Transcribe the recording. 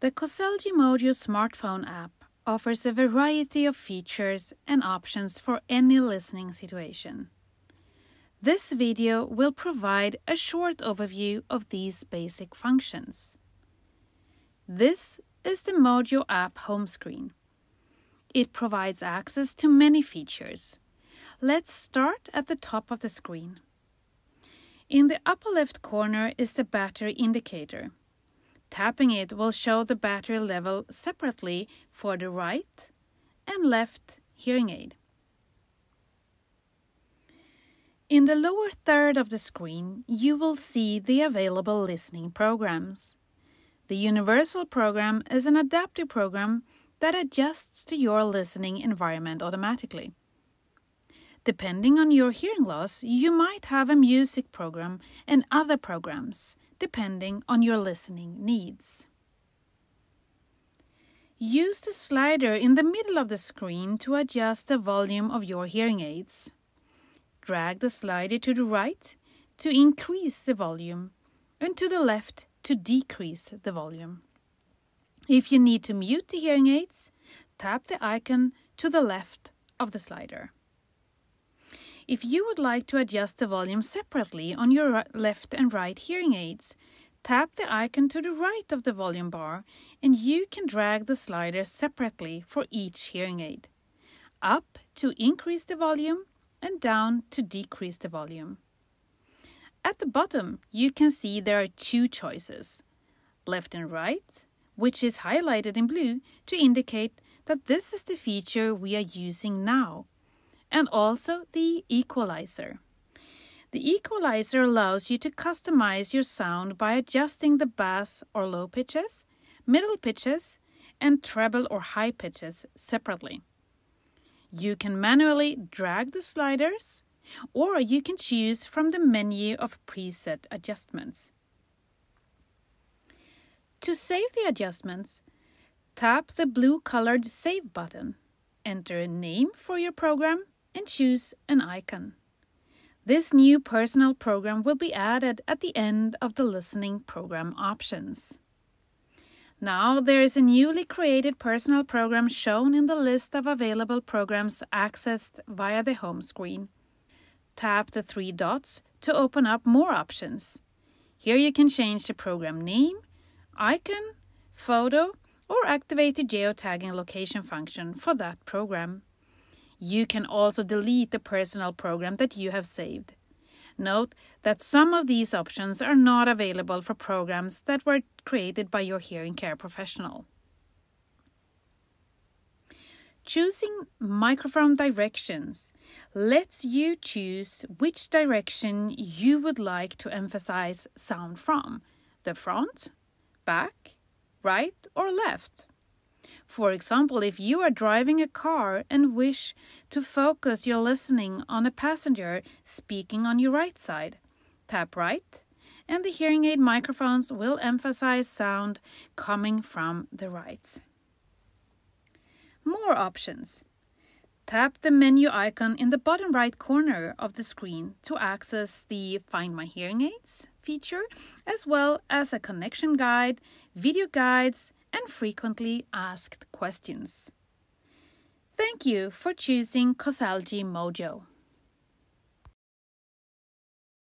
The Coselgi Mojo smartphone app offers a variety of features and options for any listening situation. This video will provide a short overview of these basic functions. This is the Mojo app home screen. It provides access to many features. Let's start at the top of the screen. In the upper left corner is the battery indicator. Tapping it will show the battery level separately for the right and left hearing aid. In the lower third of the screen, you will see the available listening programs. The Universal program is an adaptive program that adjusts to your listening environment automatically. Depending on your hearing loss, you might have a music program and other programs depending on your listening needs. Use the slider in the middle of the screen to adjust the volume of your hearing aids. Drag the slider to the right to increase the volume and to the left to decrease the volume. If you need to mute the hearing aids, tap the icon to the left of the slider. If you would like to adjust the volume separately on your left and right hearing aids, tap the icon to the right of the volume bar and you can drag the slider separately for each hearing aid. Up to increase the volume and down to decrease the volume. At the bottom, you can see there are two choices left and right, which is highlighted in blue to indicate that this is the feature we are using now and also the equalizer. The equalizer allows you to customize your sound by adjusting the bass or low pitches, middle pitches, and treble or high pitches separately. You can manually drag the sliders, or you can choose from the menu of preset adjustments. To save the adjustments, tap the blue colored Save button, enter a name for your program, and choose an icon. This new personal program will be added at the end of the listening program options. Now there is a newly created personal program shown in the list of available programs accessed via the home screen. Tap the three dots to open up more options. Here you can change the program name, icon, photo, or activate the geotagging location function for that program. You can also delete the personal program that you have saved. Note that some of these options are not available for programs that were created by your hearing care professional. Choosing microphone directions lets you choose which direction you would like to emphasize sound from the front, back, right, or left. For example, if you are driving a car and wish to focus your listening on a passenger speaking on your right side, tap right, and the hearing aid microphones will emphasize sound coming from the right. More options. Tap the menu icon in the bottom right corner of the screen to access the Find My Hearing Aids feature, as well as a connection guide, video guides, and frequently asked questions. Thank you for choosing Coselgi Mojo.